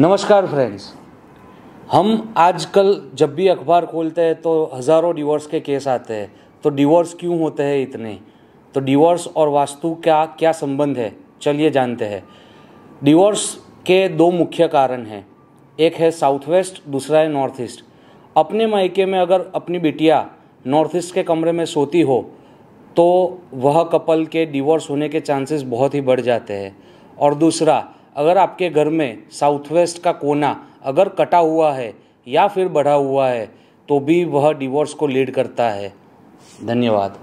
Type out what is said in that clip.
नमस्कार फ्रेंड्स हम आजकल जब भी अखबार खोलते हैं तो हज़ारों डिवोर्स के केस आते हैं। तो डिवोर्स क्यों होते हैं इतने? तो डिवोर्स और वास्तु का क्या संबंध है? चलिए जानते हैं। डिवोर्स के दो मुख्य कारण हैं। एक है साउथ वेस्ट दूसरा है नॉर्थ ईस्ट अपने मायके में अगर अपनी बिटिया नॉर्थ ईस्ट के कमरे में सोती हो तो वह कपल के डिवोर्स होने के चांसेस बहुत ही बढ़ जाते हैं। और दूसरा अगर आपके घर में साउथ वेस्ट का कोना अगर कटा हुआ है या फिर बढ़ा हुआ है तो भी वह डिवोर्स को लीड करता है। धन्यवाद।